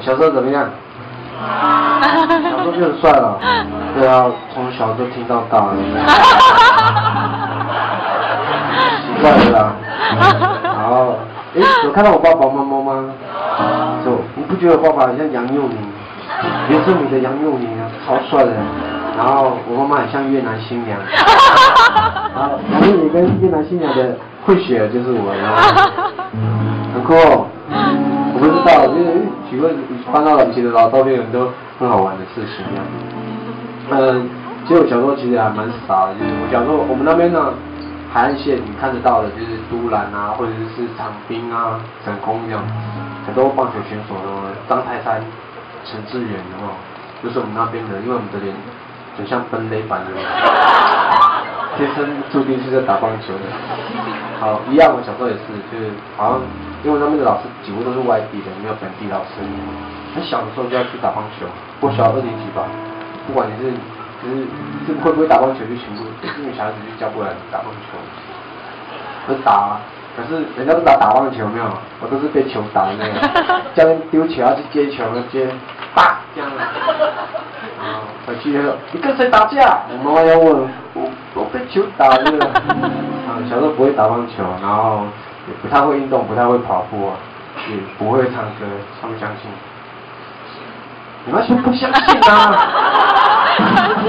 我小时候怎么样？小时候就很帅了。对啊，从小都听到大。奇怪的啦。然后，哎，有看到我爸爸妈妈吗？就你不觉得我爸爸很像杨佑宁？原生米的杨佑宁啊，超帅的。然后我妈妈很像越南新娘。然后杨佑宁跟越南新娘的混血就是我，然后很酷。翻到了以前的老照片，很多很好玩的事情。嗯，其实我小时候其实还蛮傻的，就是我小时候我们那边呢，海岸线你看得到的就是都兰啊，或者是长滨啊、成功这样，很多棒球选手的张泰山、陈志远哦，就是我们那边的，因为我们的脸很像分类版的，天生注定是在打棒球的。好，一样，我小时候也是，就是好像。因为他们的老师几乎都是外地的，没有本地老师。很小的时候就要去打棒球，我小二年级吧。不管你是，就是是会不会打棒球，就全部因为小孩子就叫过来打棒球。我打，可是人家都打打棒球没有，我都是被球打的那个。教练丢球要去接球，接，啪这样。啊，回去后你跟谁打架？我妈妈要问，我球打了。啊，小时候不会打棒球，然后也。不太会运动，不太会跑步，也不会唱歌，相不相信？你们说不相信啊？相信。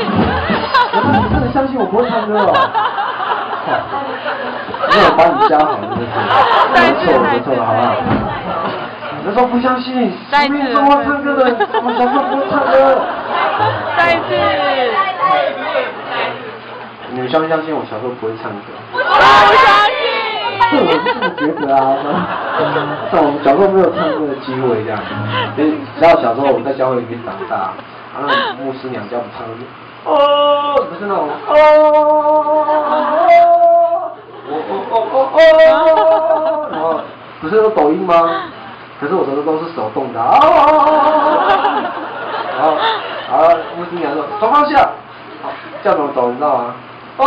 你真的相信我不会唱歌哦？没有把你加好，真的是。不错，不错，好不好？你们说不相信？再次。说会唱歌的，我小时候不你们相不相信我小时候不会唱歌？不相信。是我是这么觉得啊，像我小时候没有唱歌的机会这样，所以直到小时候我们在教会里面长大，然后牧师娘叫我们唱歌，哦，不是那种哦，哦哦哦哦，然后不是有抖音吗？可是我的都是手动的，啊，然后，然后牧师娘说手放下，叫怎么抖你知道吗？哦。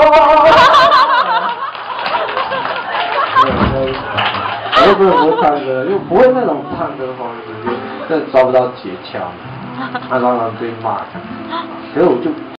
我又不会唱歌，又不会那种唱歌方式，就真的抓不到诀窍，他常常被骂。可是我就。